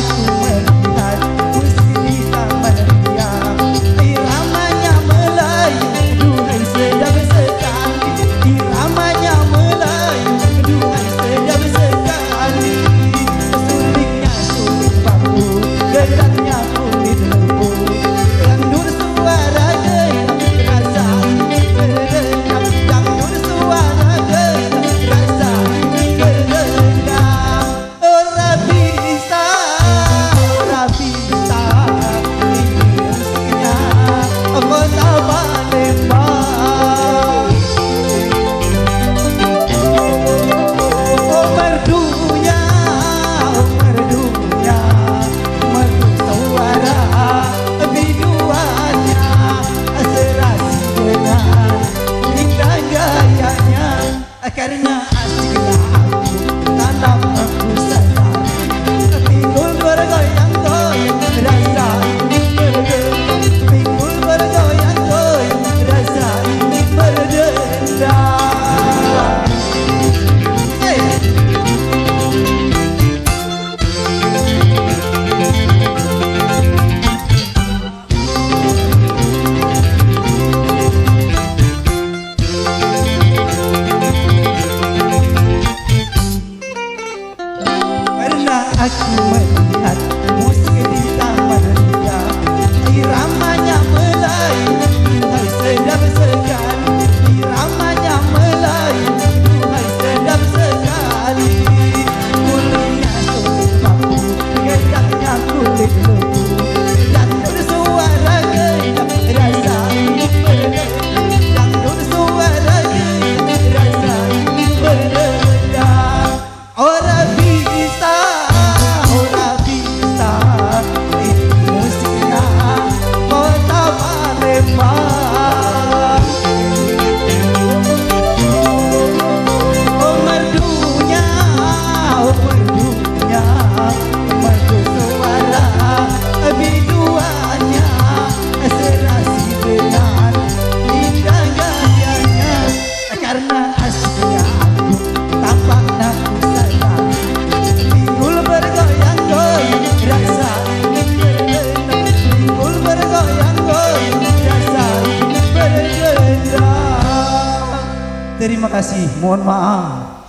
like you. karena Karena aku Terima kasih, mohon maaf